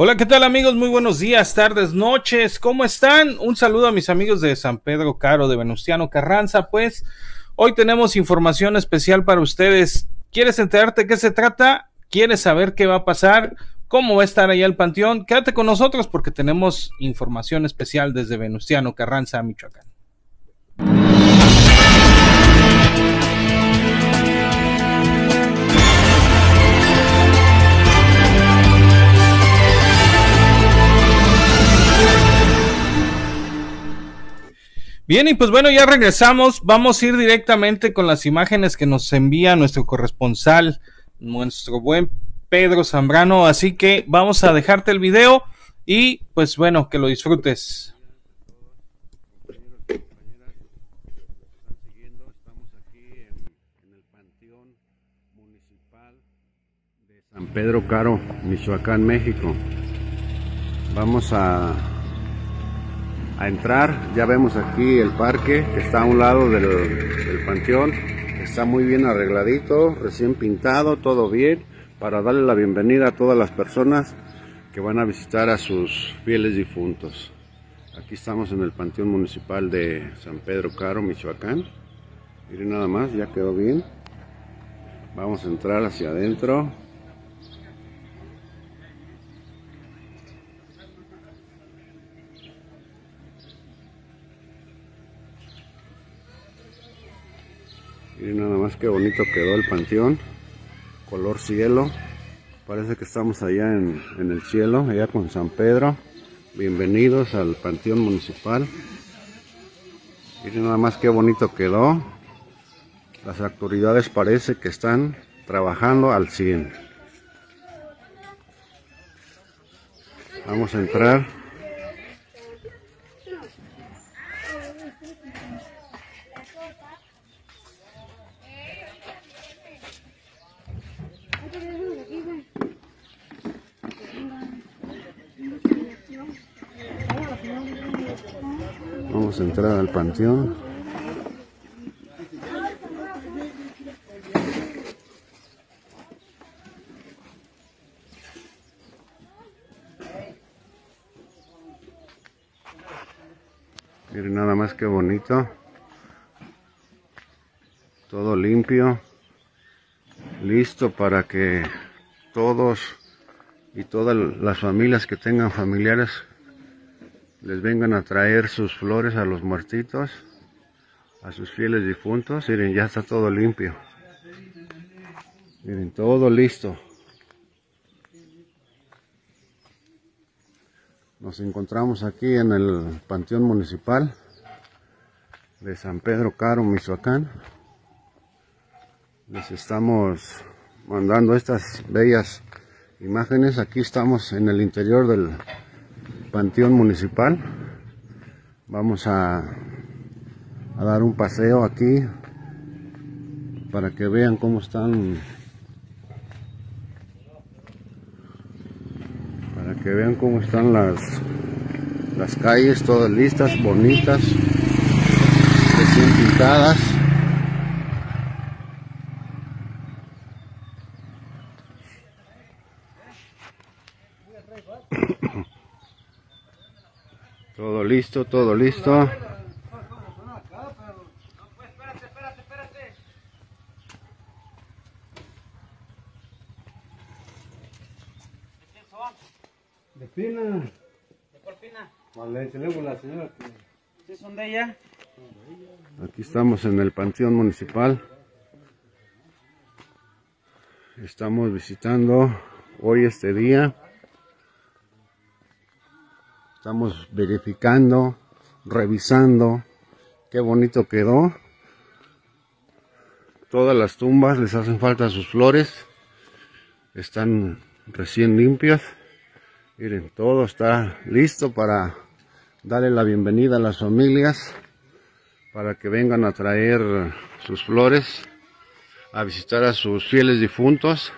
Hola, ¿qué tal amigos? Muy buenos días, tardes, noches. ¿Cómo están? Un saludo a mis amigos de San Pedro Caro, de Venustiano Carranza. Pues hoy tenemos información especial para ustedes. ¿Quieres enterarte qué se trata? ¿Quieres saber qué va a pasar? ¿Cómo va a estar allá el panteón? Quédate con nosotros porque tenemos información especial desde Venustiano Carranza, Michoacán. Bien, y pues bueno, ya regresamos. Vamos a ir directamente con las imágenes que nos envía nuestro corresponsal, nuestro buen Pedro Zambrano. Así que vamos a dejarte el video y pues bueno, que lo disfrutes. San Pedro Caro, Michoacán, México. Vamos a a entrar. Ya vemos aquí el parque que está a un lado del, panteón. Está muy bien arregladito, recién pintado, todo bien, para darle la bienvenida a todas las personas que van a visitar a sus fieles difuntos. Aquí estamos en el Panteón Municipal de San Pedro Caro, Michoacán. Miren nada más, ya quedó bien. Vamos a entrar hacia adentro. Miren nada más que bonito quedó el panteón. Color cielo. Parece que estamos allá en, el cielo, allá con San Pedro. Bienvenidos al panteón municipal. Miren nada más que bonito quedó. Las autoridades parece que están trabajando al 100. Vamos a entrar Vamos a entrar al panteón. Miren nada más que bonito. Todo limpio. Listo para que todos y todas las familias que tengan familiares les vengan a traer sus flores a los muertitos, a sus fieles difuntos. Miren, ya está todo limpio. Miren, todo listo. Nos encontramos aquí en el Panteón Municipal de San Pedro Caro, Michoacán. Les estamos mandando estas bellas imágenes. Aquí estamos en el interior del panteón municipal. Vamos a, a dar un paseo aquí para que vean cómo están para que vean cómo están las las calles todas listas bonitas recién pintadas Todo listo, todo listo. De Pina. ¿De cuál Pina? Vale, tenemos la señora que... ¿Sí son de ella? Aquí estamos en el Panteón Municipal. Estamos visitando hoy este día. Estamos verificando, revisando. Qué bonito quedó. Todas las tumbas les hacen falta sus flores. Están recién limpias. Miren, todo está listo para darle la bienvenida a las familias. Para que vengan a traer sus flores. A visitar a sus fieles difuntos.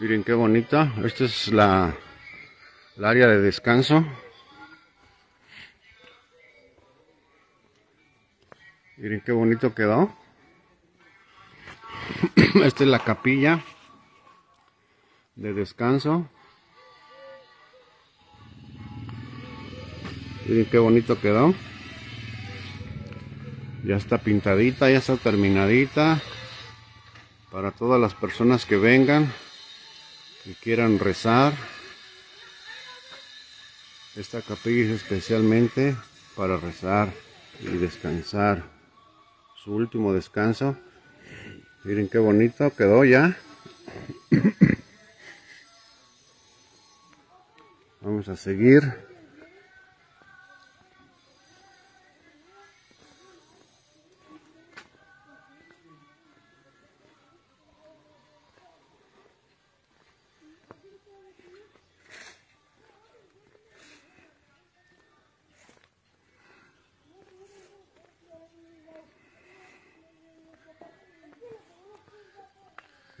Miren qué bonito. Esta es la área de descanso. Miren qué bonito quedó. Esta es la capilla de descanso. Miren qué bonito quedó. Ya está pintadita, ya está terminadita. Para todas las personas que vengan, y quieran rezar. Esta capilla es especialmente para rezar y descansar. Su último descanso. Miren qué bonito quedó ya. Vamos a seguir.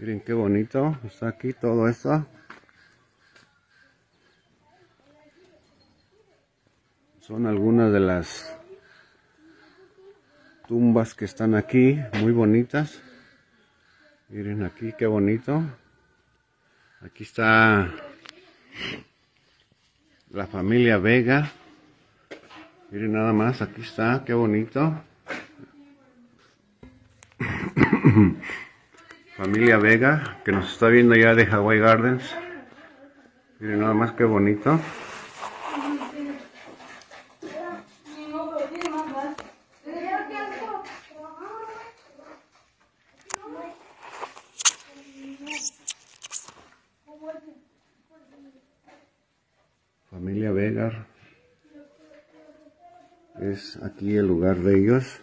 Miren qué bonito está aquí todo esto. Son algunas de las tumbas que están aquí, muy bonitas. Miren aquí qué bonito. Aquí está la familia Vega. Miren nada más, aquí está, qué bonito. familia Vega, que nos está viendo ya de Hawaii Gardens. Miren nada más que bonito. Familia Vega es aquí el lugar de ellos.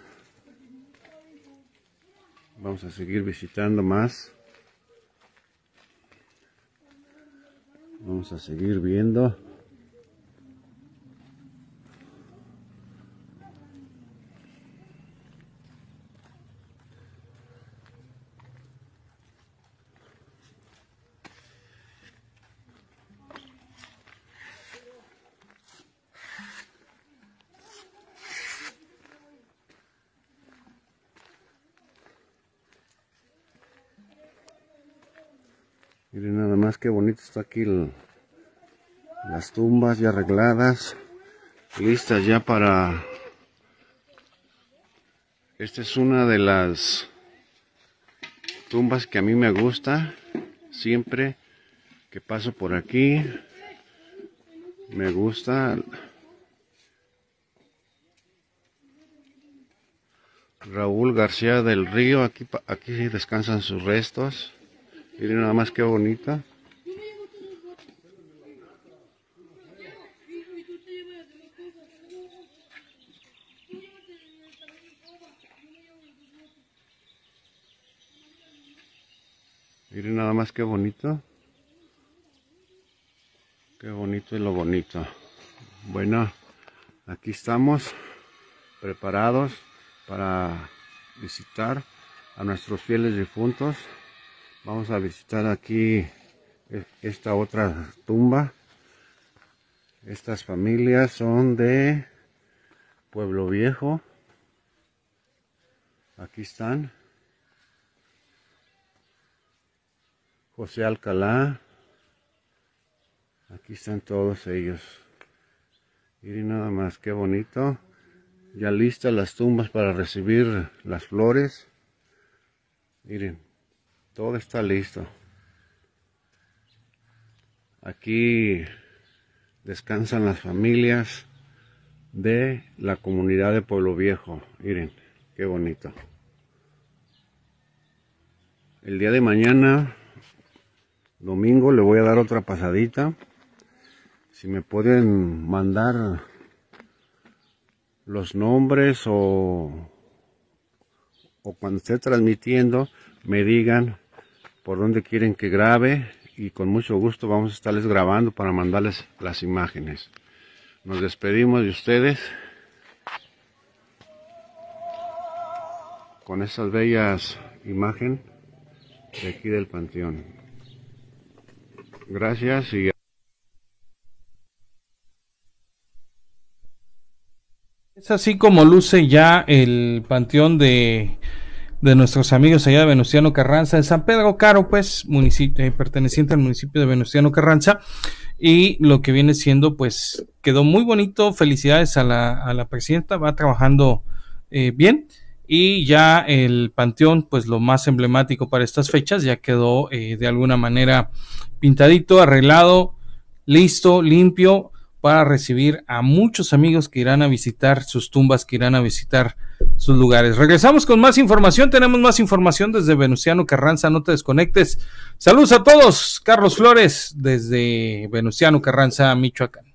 Vamos a seguir visitando más. Vamos a seguir viendo. Miren nada más que bonito está aquí las tumbas ya arregladas, listas ya para... Esta es una de las tumbas que a mí me gusta, siempre que paso por aquí, me gusta. Raúl García del Río, aquí, aquí descansan sus restos. Miren nada más que bonita. Miren nada más que bonito. Qué bonito y lo bonito. Bueno, aquí estamos preparados para visitar a nuestros fieles difuntos. Vamos a visitar aquí esta otra tumba. Estas familias son de Pueblo Viejo. Aquí están. José Alcalá. Aquí están todos ellos. Miren nada más, qué bonito. Ya listas las tumbas para recibir las flores. Miren. Todo está listo. Aquí descansan las familias de la comunidad de Pueblo Viejo. Miren, qué bonito. El día de mañana, domingo, le voy a dar otra pasadita. Si me pueden mandar los nombres o, o cuando esté transmitiendo, me digan por dónde quieren que grabe y con mucho gusto vamos a estarles grabando para mandarles las imágenes. Nos despedimos de ustedes con esas bellas imágenes de aquí del panteón. Gracias y Es así como luce ya el panteón de, de nuestros amigos allá de Venustiano Carranza, en San Pedro Caro, pues, municipio, eh, perteneciente al municipio de Venustiano Carranza, y lo que viene siendo, pues, quedó muy bonito, felicidades a la, a la presidenta, va trabajando eh, bien, y ya el panteón, pues, lo más emblemático para estas fechas, ya quedó eh, de alguna manera pintadito, arreglado, listo, limpio, para recibir a muchos amigos que irán a visitar sus tumbas, que irán a visitar sus lugares. Regresamos con más información, tenemos más información desde Venustiano Carranza, no te desconectes. Saludos a todos, Carlos Flores desde Venustiano Carranza, Michoacán.